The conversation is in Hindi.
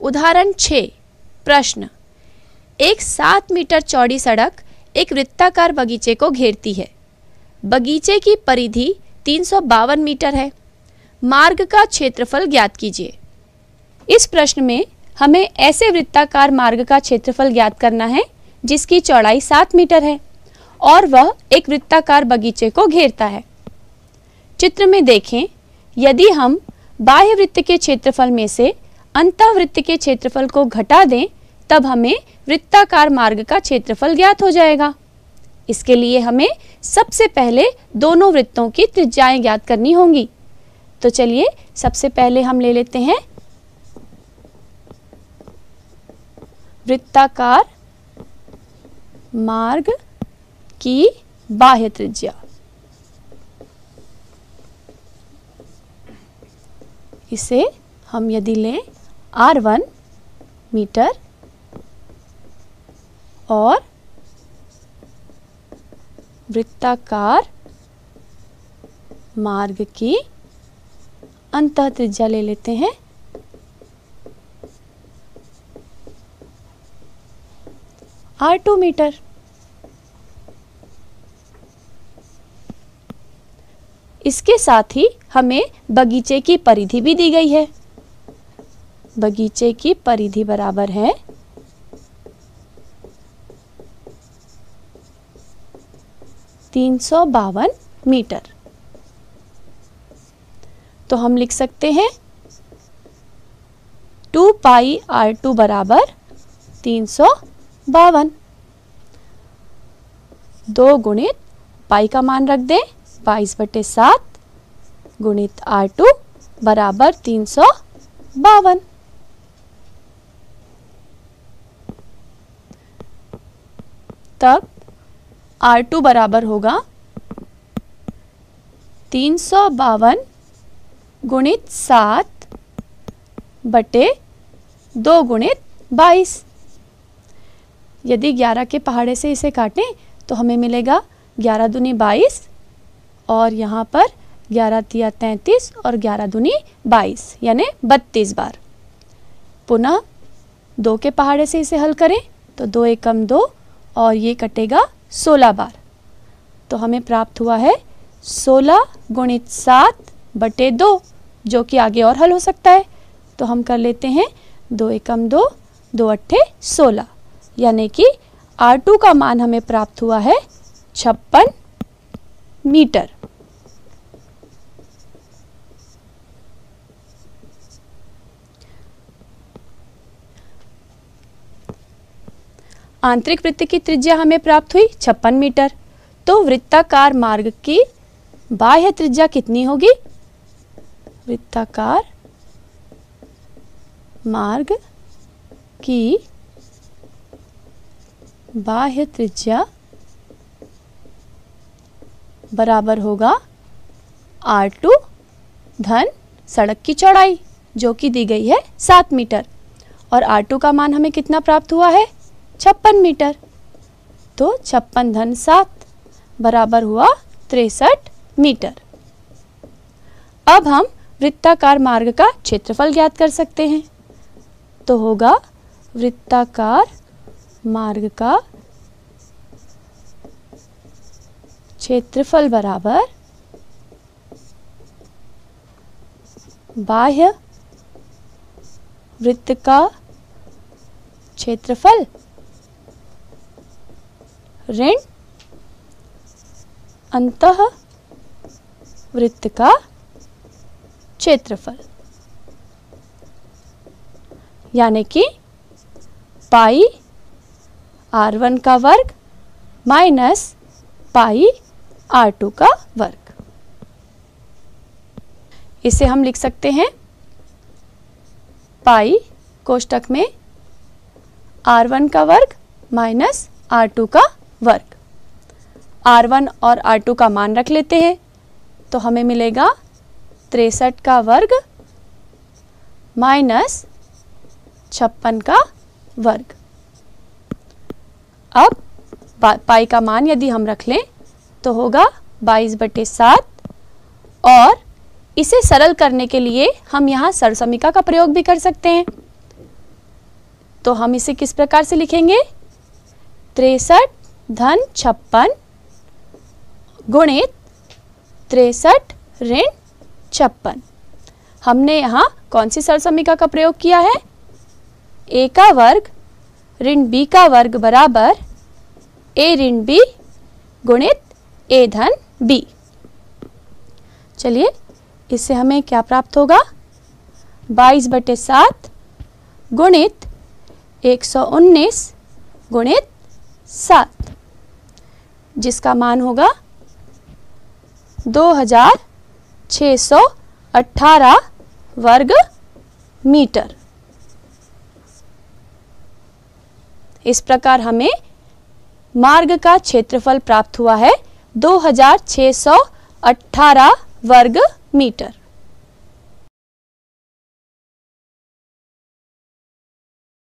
उदाहरण छ। प्रश्न, एक सात मीटर चौड़ी सड़क एक वृत्ताकार बगीचे को घेरती है। बगीचे की परिधि तीन सौ बावन मीटर है। मार्ग का क्षेत्रफल ज्ञात कीजिए। इस प्रश्न में हमें ऐसे वृत्ताकार मार्ग का क्षेत्रफल ज्ञात करना है, जिसकी चौड़ाई सात मीटर है, और वह एक वृत्ताकार बगीचे को घेरता है। चित्र में देखें, यदि हम बाह्य वृत्त के क्षेत्रफल में से अंतःवृत्त के क्षेत्रफल को घटा दें, तब हमें वृत्ताकार मार्ग का क्षेत्रफल ज्ञात हो जाएगा। इसके लिए हमें सबसे पहले दोनों वृत्तों की त्रिज्याएँ ज्ञात करनी होंगी। तो चलिए, सबसे पहले हम ले लेते हैं। वृत्ताकार मार्ग की बाह्य त्रिज्या। इसे हम यदि लें आर वन मीटर और वृत्ताकार मार्ग की अंत त्रिज्या ले लेते हैं। आर टू मीटर इसके साथ ही हमें बगीचे की परिधि भी दी गई है। बगीचे की परिधि बराबर है। तीन सौ बावन मीटर। तो हम लिख सकते हैं, टू पाई आर टू बराबर तीन सौ बावन। दो गुणित पाई का मान रख दें, बाईस बटे सात गुणित आर टू बराबर तीन सौ बावन। तब आर टू बराबर होगा तीन सौ बावन गुणित सात बटे दो गुणित बाईस। यदि ग्यारह के पहाड़े से इसे काटें तो हमें मिलेगा ग्यारह दुनी बाईस और यहाँ पर ग्यारह तिया तैंतीस और ग्यारह दुनी बाईस, यानी बत्तीस बार। पुनः दो के पहाड़े से इसे हल करें तो दो एकम दो और ये कटेगा सोलह बार। तो हमें प्राप्त हुआ है सोलह गुणित सात बटे दो, जो कि आगे और हल हो सकता है। तो हम कर लेते हैं दो एकम दो दो अट्ठे सोलह। यानी कि आर टू का मान हमें प्राप्त हुआ है छप्पन मीटर। आंतरिक वृत्त की त्रिज्या हमें प्राप्त हुई छप्पन मीटर। तो वृत्ताकार मार्ग की बाह्य त्रिज्या कितनी होगी? वृत्ताकार मार्ग की बाह्य त्रिज्या बराबर होगा आर टू धन सड़क की चौड़ाई, जो कि दी गई है सात मीटर। और आर टू का मान हमें कितना प्राप्त हुआ है? छप्पन मीटर। तो छप्पन धन सात बराबर हुआ तिरसठ मीटर। अब हम वृत्ताकार मार्ग का क्षेत्रफल ज्ञात कर सकते हैं। तो होगा वृत्ताकार मार्ग का क्षेत्रफल बराबर बाह्य वृत्त का क्षेत्रफल ऋण अंत वृत्त का क्षेत्रफल। यानी कि पाई आर वन का वर्ग माइनस पाई आर टू का वर्ग। इसे हम लिख सकते हैं, पाई कोष्टक में आर वन का वर्ग माइनस आर टू का वर्ग आर वन और आर टू का मान रख लेते हैं तो हमें मिलेगा तिरसठ का वर्ग माइनस छप्पन का वर्ग। अब पाई का मान यदि हम रख लें तो होगा बाईस बटे सात और इसे सरल करने के लिए हम यहाँ सरसमिका का प्रयोग भी कर सकते हैं। तो हम इसे किस प्रकार से लिखेंगे? तिरसठ धन छप्पन गुणित तिरसठ ऋण छप्पन। हमने यहाँ कौन सी सरसमिका का प्रयोग किया है? ए का वर्ग ऋण बी का वर्ग बराबर ए ऋण बी गुणित ए धन बी चलिए, इससे हमें क्या प्राप्त होगा? बाईस बटे सात गुणित एक सौ उन्नीस गुणित सात। जिसका मान होगा दो हज़ार छ सौ अठारह वर्ग मीटर। इस प्रकार हमें मार्ग का क्षेत्रफल प्राप्त हुआ है 2618 वर्ग मीटर।